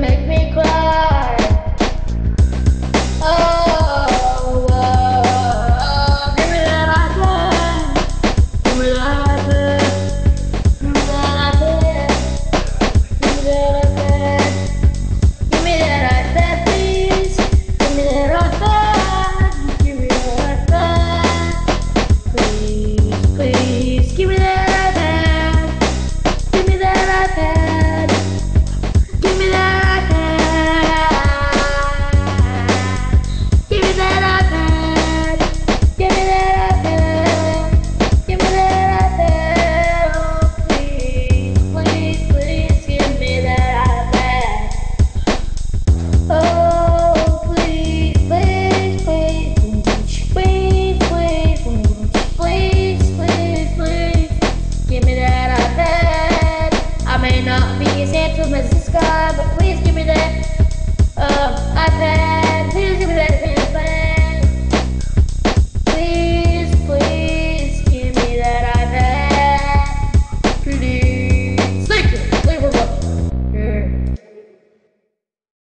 make me cry. may not be a saint from the but please give me that.